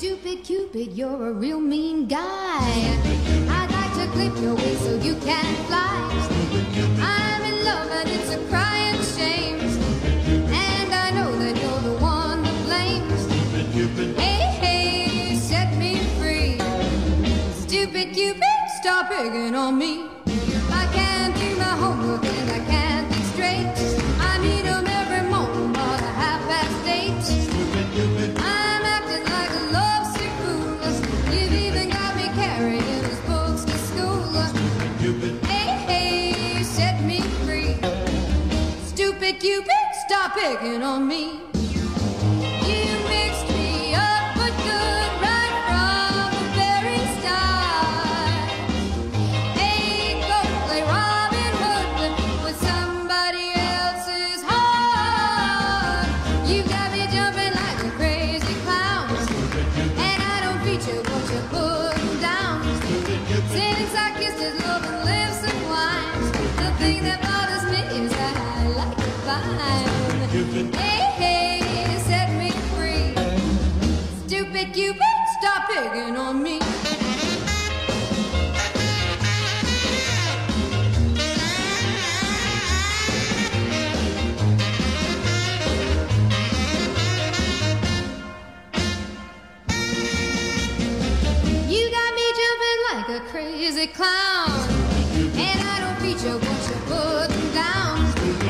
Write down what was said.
Stupid Cupid, you're a real mean guy. I'd like to clip your wings so you can fly. I'm in love and it's a crying shame. And I know that you're the one to blame. Hey, hey, set me free. Stupid Cupid, stop picking on me. I can't do my homework free. Stupid Cupid, stop picking on me. You mixed me crazy clown. And I don't what you putting down. Since